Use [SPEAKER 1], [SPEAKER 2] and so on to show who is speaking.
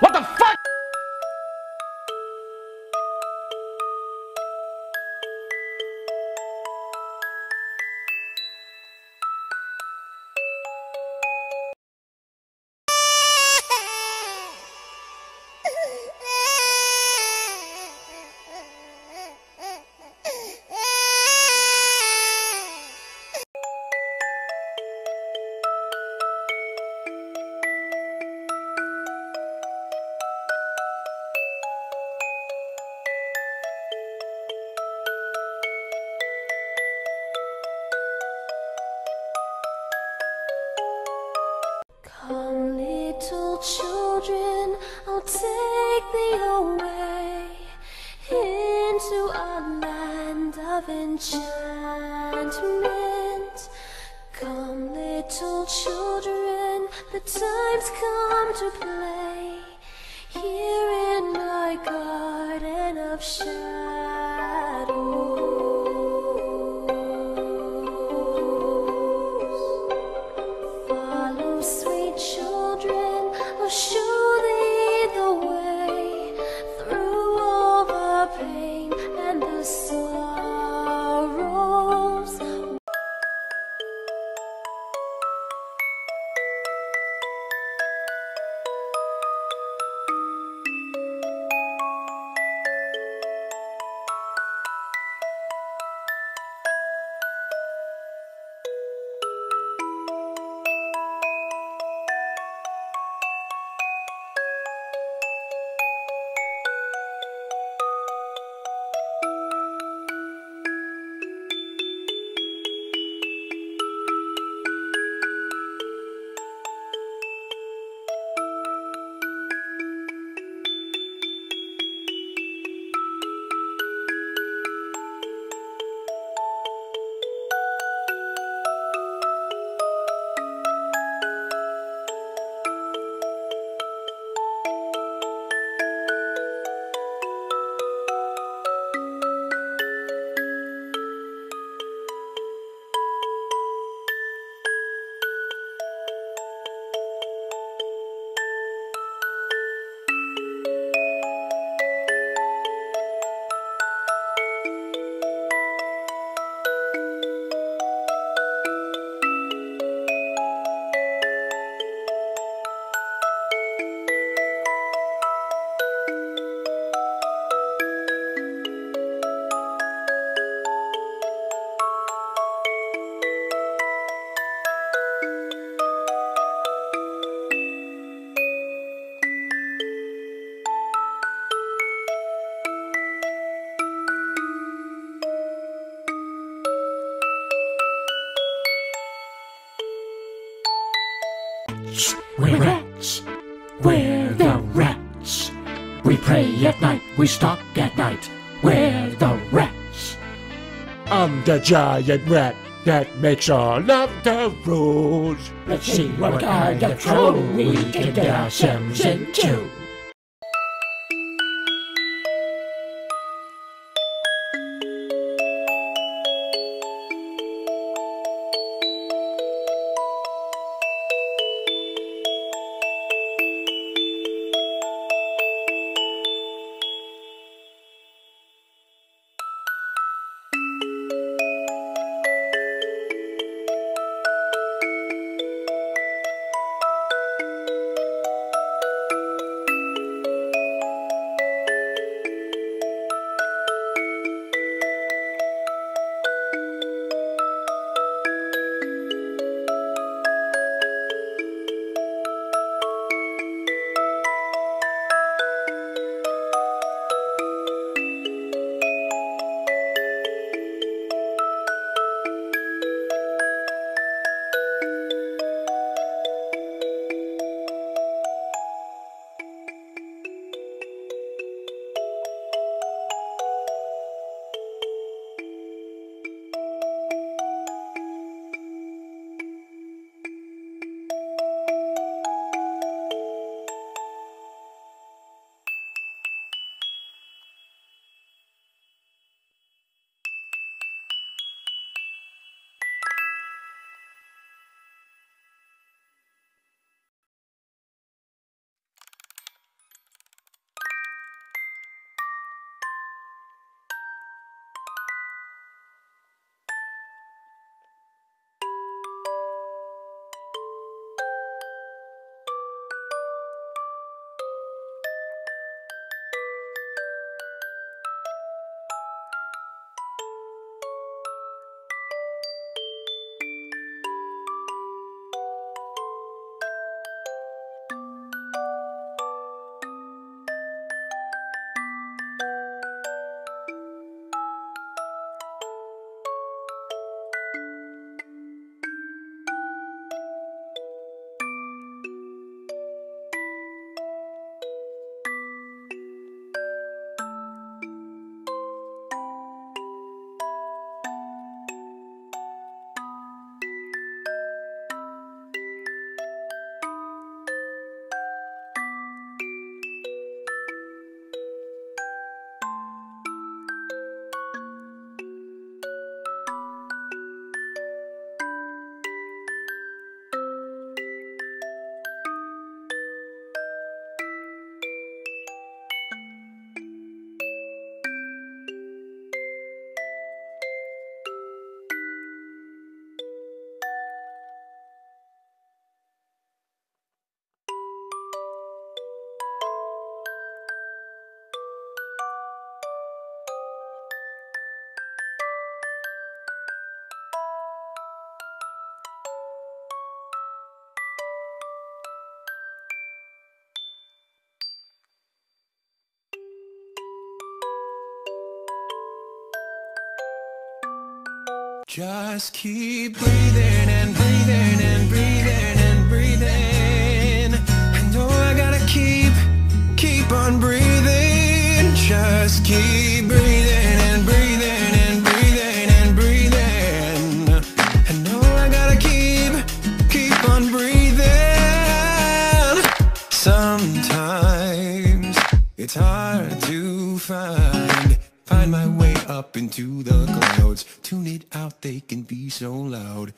[SPEAKER 1] What the fuck? Of enchantment. Come, little children, the time's come to play
[SPEAKER 2] We're rats. We're the rats. We prey at night. We stalk at night. We're the rats.
[SPEAKER 3] I'm the giant rat that makes all of the rules.
[SPEAKER 2] Let's see what kind of trouble we can get ourselves into.
[SPEAKER 4] Just keep breathing and breathing and breathing and breathing. I know I gotta keep, keep on breathing. Just keep find, my way up into the clouds. Tune it out, they can be so loud.